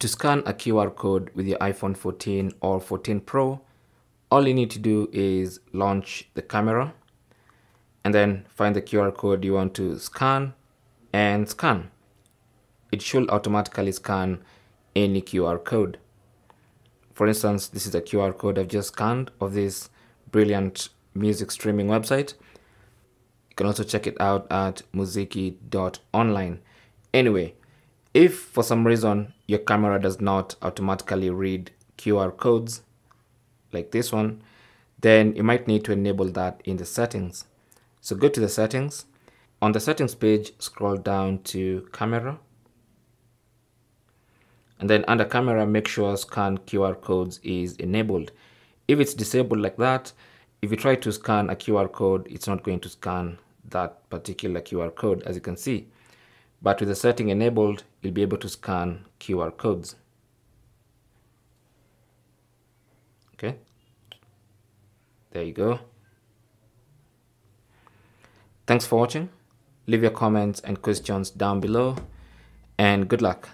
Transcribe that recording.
To scan a QR code with your iPhone 14 or 14 Pro, all you need to do is launch the camera and then find the QR code you want to scan and scan. It should automatically scan any QR code. For instance, this is a QR code I've just scanned of this brilliant music streaming website. You can also check it out at muziki.online. Anyway, if for some reason your camera does not automatically read QR codes like this one, then you might need to enable that in the settings. So go to the settings. On the settings page, scroll down to camera. And then under camera, make sure scan QR codes is enabled. If it's disabled like that, if you try to scan a QR code, it's not going to scan that particular QR code as you can see. But with the setting enabled, you'll be able to scan QR codes. Okay, there you go. Thanks for watching. Leave your comments and questions down below and good luck.